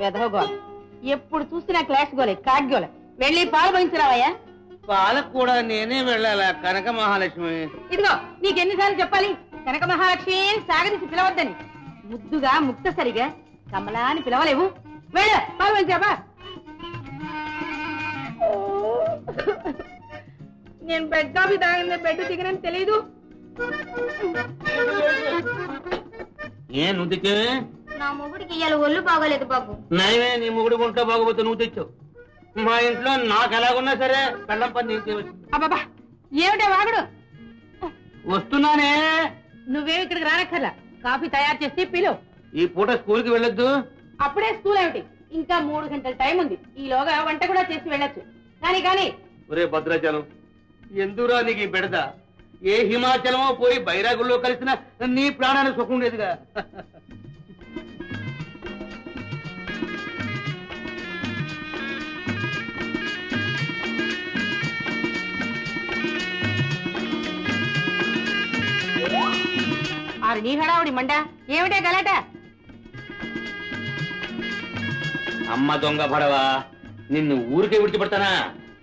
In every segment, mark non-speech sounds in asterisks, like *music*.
వెధవగోల ఎప్పుడు చూసినా క్లాస్ గోలే కాగ్యోలే వెళ్ళి పాలు పోయించరావయ్యా. పాలకు కూడా నేనే వెళ్ళాలా కనక మహాలక్ష్మి? ఇదిగో నీకెన్నిసార్లు చెప్పాలి? కనక మహాలక్ష్మి సాగదీసి పిలవద్దని. ముద్దుగా ముక్తసరిగా కమలా అని పిలవలేవు. వెళ్ళు పాలు పోయించావా నేను బెడ్ కాఫీ తాగింది బెడ్ దిగనని తెలీదు. ఏ తెచ్చావే నా మొగుడికి ఇవాళ ఒళ్ళు బాగోలేదు బాబు. నయమే నీ ముగుడు గుంట బాగోపోతే నువ్వు తెచ్చావు. మా ఇంట్లో నాకు ఎలాగున్నా సరే పెళ్ళం పని నేను చేయవచ్చు. అబ్బాబా ఏమిటే వాగుడు? వస్తున్నానే. నువ్వేమి ఇక్కడికి రానక్కర్లా. కాఫీ తయారు చేసి పిలువు ఈ పూట స్కూల్కి వెళ్ళొద్దు. అప్పుడే స్కూల్ ఏమిటి? ఇంకా మూడు గంటల టైం ఉంది. ఈలోగా వంట కూడా చేసి వెళ్ళొచ్చు. కానీ కానీ. ఒరే భద్రాచలం ఎందురా నీకు ఈ బెడద? ఏ హిమాచలమో పోయి బైరాగుల్లో కలిసిన నీ ప్రాణానికి సుఖం ఉండేదిగా. నీ హడావుడి మండ? ఏమిటే గలాట? అమ్మ దొంగ పడవా. నిన్ను ఊరికే విడిచిపెడతానా?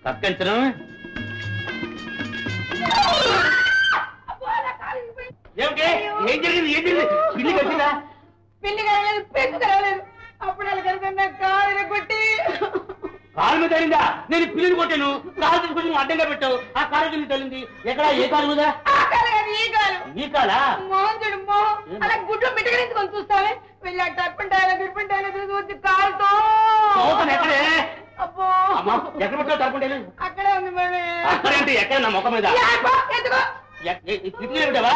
కక్కంచడం ఏమిటి? ఏం జరిగింది? ఏం జరిగింది? పిల్లి కట్టిందా పిల్లి కలవలేదు పెద్ద కలవలేదు. అప్పుడు అలా కలిపి కాలు కొట్టి. కాలు మీద నేను పిల్లిని కొట్టాను. కాలు నువ్వు అడ్డంగా పెట్టావు. ఆ కాలు కింద తగిలింది ఎక్కడ? ఏ కాలు మీద? ఆ కాలు కాదు, ఈ కాలు. ఈ కాలా? మోహన్ చూడు మోహన్ అలా గుడ్లు మిటకరించుకొని చూస్తావే? వెళ్ళి ఆ టప్పుంటాయో గిరుపుంటాయో చూసి కాలుతో. అవుతాను ఎక్కడే? అబ్బో. అమ్మా ఎక్కడ పెట్టావు తరపుంటే అక్కడే ఉంది మరి అక్కడేంటి ఎక్కడ నా ముఖం మీద? యాకో, ఎందుకో? ఎ- ఎ- ఈ కిటికీలో పెట్టావా?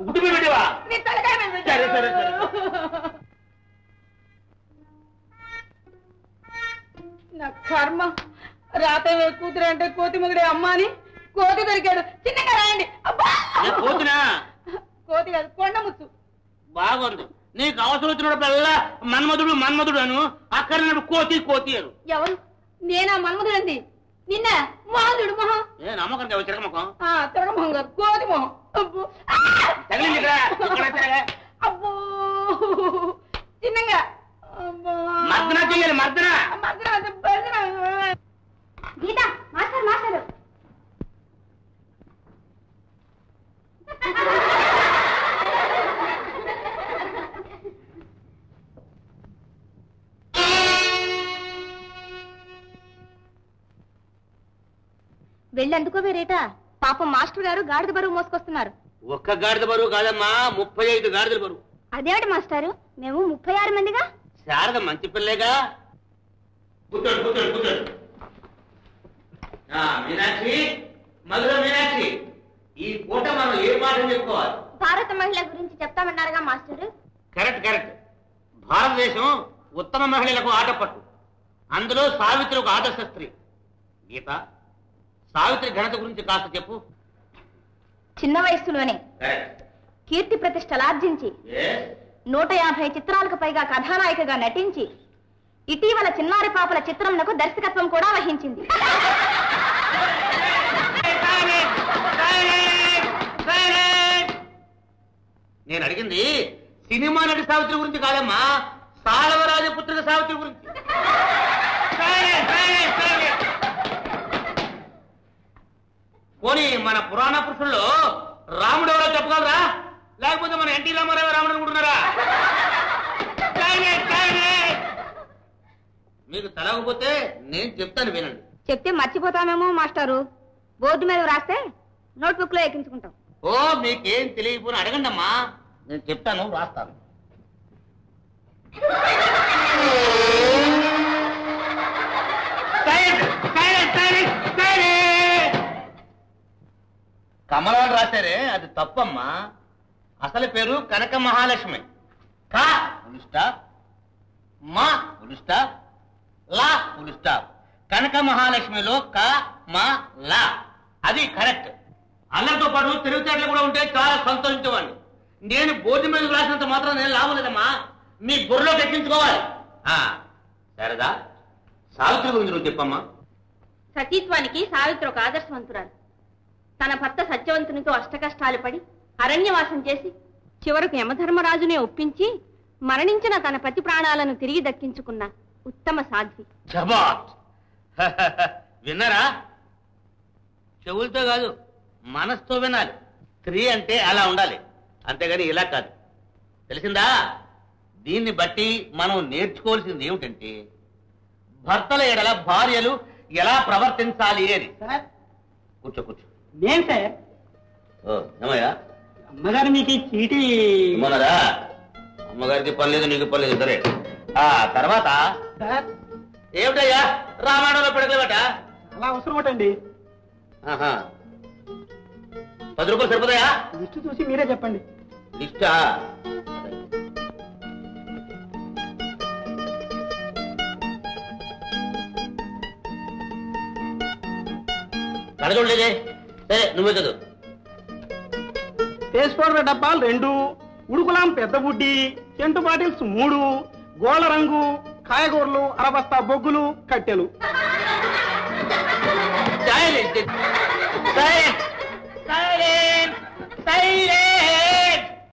గుడ్డు మీద పెట్టావా? నీ తలకాయ మీద పెట్టు. సరే, సరే, సరే. నా కర్మ. రాతవే కూతురు అంటే కోతి మొగుడే అమ్మ అని కోతి దొరికాడు. చిన్నగా రాయండి. అబ్బా! ఏ కోతి కాదు కొండ ముచ్చు బాగుంది. నీకు అవసరం వచ్చినప్పుడల్లా మన్మధుడు మన్మధుడు అను అక్కడ కోతి కోతి అను. ఎవరు? నేనా మన్మధుడంది? నిన్న మోహనుడు మొహం. ఏ నమ్మకం కావు చిరకమ్మకం ఆ మొహం కాదు కోతి మొహం. అబ్బో! ఆ! తగిలింది ఇక్కడ. ఇక్కడ తిరగ. అబ్బో! చిన్నగా. అబ్బో. మర్దన చెయ్యాలి మర్దన. మర్దన వద్దు, మర్దన వద్దు. వెళ్ళందుకోవే రేటా పాపం మాస్టర్ గారు గాడిద బరువు మోసుకొస్తున్నారు. ఒక్క గాడిద బరువు కాదమ్మా ముప్పై ఐదు గాడిదల బరువు. అదేమిటి మాస్టారు? మేము ముప్పై ఆరు మందిగా? శారద మంచి పిల్లేగా? కూర్చోండి కూర్చోండి కూర్చోండి. ఆ, మీనాక్షి మధుర మీనాక్షి ఈ పూట మనం ఏ పాఠం చెప్పుకోవాలి? భారత మహిళ గురించి చెప్తామన్నారుగా మాస్టర్? Correct correct. భారతదేశం ఉత్తమ మహిళలకు ఆటపట్టు. అందులో సావిత్రి ఒక ఆదర్శ స్త్రీ. గీత సావిత్రి ఘనత గురించి కాస్త చెప్పు. చిన్న వయస్సులోనే కీర్తి ప్రతిష్టలార్జించి నూట యాభై చిత్రాలకు పైగా కథానాయికగా నటించి ఇటీవల చిన్నారి పాపల చిత్రంలకు దర్శకత్వం కూడా వహించింది. నేను అడిగింది సినిమా నటి సావిత్రి గురించి కాదమ్మా సాళవరాజ పుత్రిక సావిత్రి గురించి. పోనీ మన పురాణ పురుషుల్లో రాముడు ఎవరో చెప్పగలరా లేకపోతే మన ఎన్టీ రామారావు రాముడు అనుకుంటున్నారా. మీకు తెలవకపోతే నేను చెప్తాను వినండి. చెప్తే మర్చిపోతామేమో మాస్టారు. బోర్డు మీద రాస్తే నోట్బుక్లో ఎక్కించుకుంటాం. ఓ మీకేం తెలియకపోయినా అడగండి అమ్మా నేను చెప్తాను రాస్తాను. తప్పమ్మా. అసలు పేరు కనక మహాలక్ష్మి. కా ఫుల్ స్టాప్. మా ఫుల్ స్టాప్. లా ఫుల్ స్టాప్. కనక మహాలక్ష్మిలో క మా లా. అది కరెక్ట్. అల్లరితో పాటు తెలివితేటలు కూడా ఉంటే చాలా సంతోషించేవాడిని నేను బోర్డు మీద రాసినంత మాత్రం నేను లాభం లేదమ్మా. మీ బుర్రలో ఎక్కించుకోవాలి ఆ, సరదా. సావిత్రి గురించి నువ్వు చెప్పమ్మా. సతీత్వానికి సావిత్రి ఒక ఆదర్శవంతురాలు. తన భర్త సత్యవంతునితో అష్టకష్టాలు పడి అరణ్యవాసం చేసి చివరకు యమధర్మరాజునే ఒప్పించి మరణించిన తన పతి ప్రాణాలను తిరిగి దక్కించుకున్న ఉత్తమ సాధ్వి. *laughs* విన్నారా? చెవులతో కాదు మనసుతో వినాలి. స్త్రీ అంటే అలా ఉండాలి. అంతేగాని ఇలా కాదు. తెలిసిందా? దీన్ని బట్టి మనం నేర్చుకోవాల్సింది ఏమిటంటే భర్తల ఎడల భార్యలు ఎలా ప్రవర్తించాలి అని. సార్? కూర్చో కూర్చో. నేను సార్? ఓ ఏమయ్యా? అమ్మగారు మీకు ఈ చీటీ ఇమ్మన్నారా అమ్మగారికి పని లేదు నీకు పని లేదు సరే. ఆ తర్వాత? సార్. ఏమిటయ్యా? రామాయణంలో పెడకలేబట చాలా అవసరం ఒకటండి. ఆహా. పది రూపాయలు సరిపోతాయా? లిస్టు చూసి మీరే చెప్పండి. లిస్టా? కడగలేదే సరే నువ్వే చదువు. టేస్ట్ పౌడర్ డబ్బాలు రెండు ఉడుకులాం పెద్ద బుడ్డి చెంటు బాటిల్స్ మూడు గోళ రంగు కాయగూరలు అరబస్తా బొగ్గులు కట్టెలు. సైలెంట్. సైలెంట్. సైలెంట్.